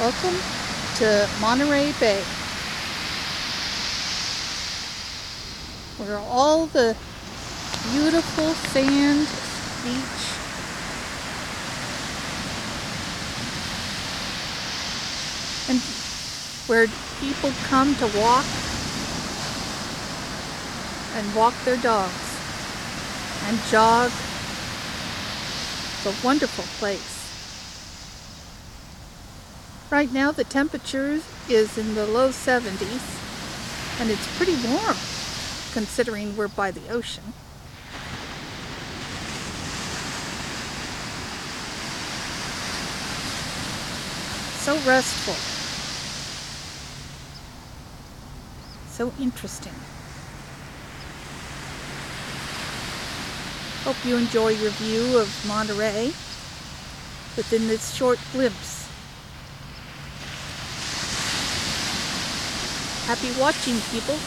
Welcome to Monterey Bay, where all the beautiful sand beach and where people come to walk and walk their dogs and jog. It's a wonderful place. Right now the temperature is in the low 70s and it's pretty warm considering we're by the ocean. So restful. So interesting. Hope you enjoy your view of Monterey within this short glimpse. Happy watching, people.